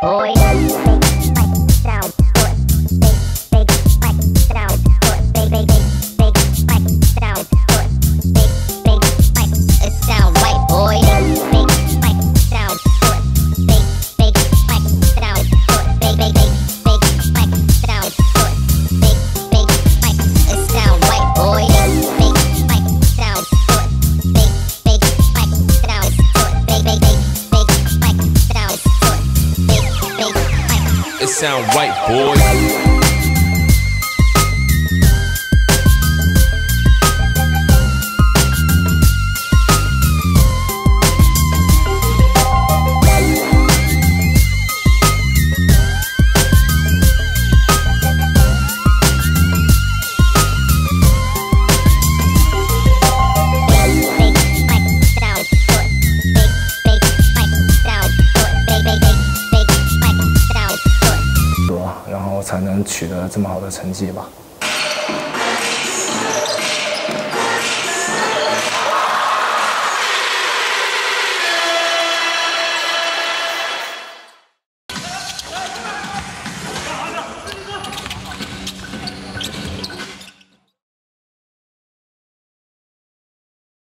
Boy. Sound right, boys. 我才能取得这么好的成绩吧。